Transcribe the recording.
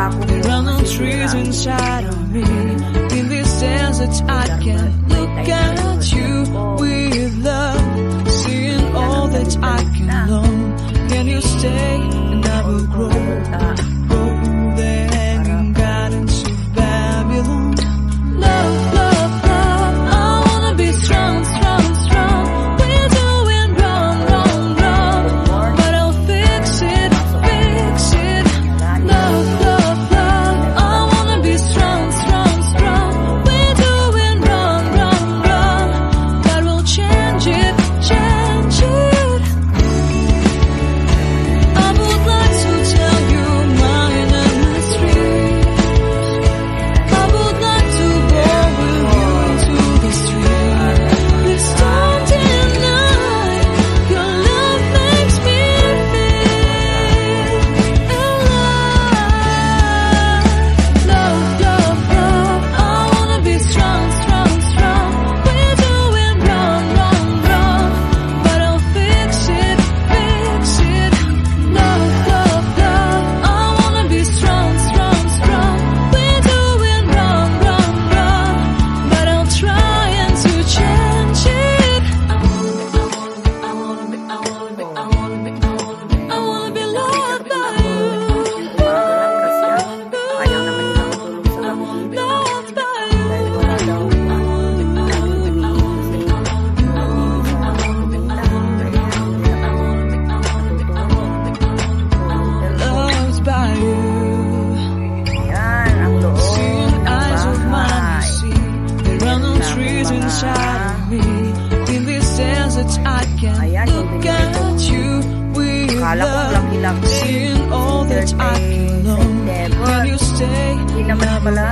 There are no trees inside of me. In this desert, I can't. Ayan, bibili nito. Akala ko lang hilang. 13, September. Hindi naman pala.